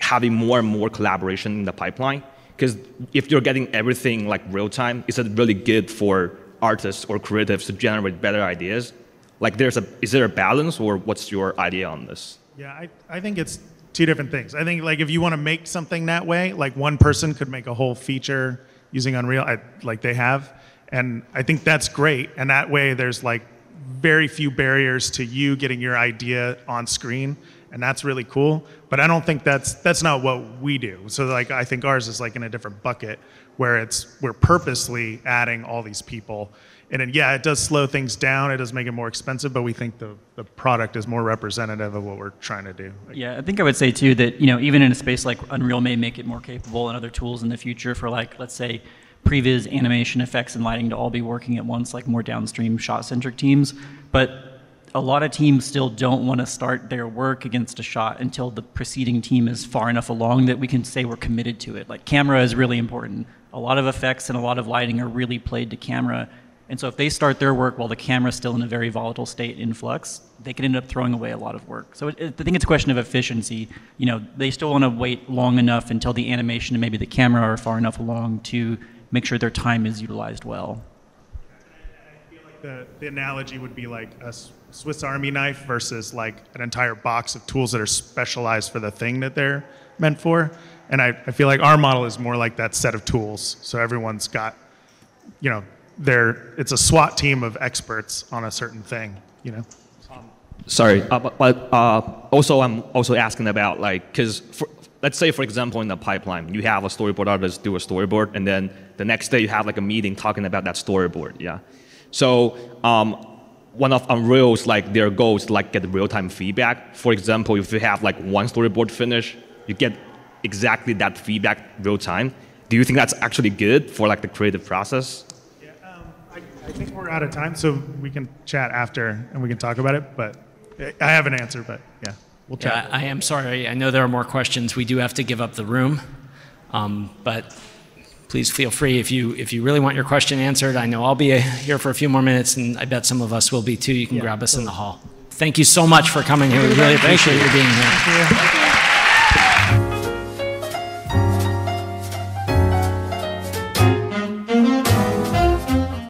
having more and more collaboration in the pipeline. Because if you're getting everything like real time, is it really good for artists or creatives to generate better ideas? Like, there's a is there a balance, or what's your idea on this? Yeah, I, I think it's two different things. I think like if you want to make something that way, like one person could make a whole feature using Unreal, I, like they have, and I think that's great. And that way, there's like very few barriers to you getting your idea on screen, and that's really cool. But I don't think that's that's not what we do. So like I think ours is like in a different bucket where it's we're purposely adding all these people. And then, yeah, it does slow things down. It does make it more expensive, but we think the, the product is more representative of what we're trying to do. Yeah, I think I would say too that you know even in a space like Unreal may make it more capable and other tools in the future for like let's say previs animation effects and lighting to all be working at once like more downstream shot centric teams, but a lot of teams still don't want to start their work against a shot until the preceding team is far enough along that we can say we're committed to it. Like camera is really important. A lot of effects and a lot of lighting are really played to camera. And so if they start their work while the camera's still in a very volatile state in flux, they can end up throwing away a lot of work. So it, it- I think it's a question of efficiency. You know, they still want to wait long enough until the animation and maybe the camera are far enough along to make sure their time is utilized well. I feel like The, the analogy would be like a S- Swiss Army knife versus like an entire box of tools that are specialized for the thing that they're meant for. And I, I feel like our model is more like that set of tools. So everyone's got, you know, they're, it's a SWAT team of experts on a certain thing, you know? Sorry, uh, but, but uh, also I'm also asking about like because let's say for example in the pipeline you have a storyboard artist do a storyboard and then the next day you have like a meeting talking about that storyboard. Yeah, so um, one of Unreal's like their goals like get real time feedback. For example, if you have like one storyboard finish, you get exactly that feedback real time. Do you think that's actually good for like the creative process? Yeah, I think we're out of time, so we can chat after and we can talk about it. But I have an answer, but yeah, we'll chat. Yeah, I am sorry. I know there are more questions. We do have to give up the room. Um, but please feel free if you if you really want your question answered. I know I'll be uh, here for a few more minutes, and I bet some of us will be too. You can grab us in the hall. Thank you so much for coming here. We really appreciate you being here.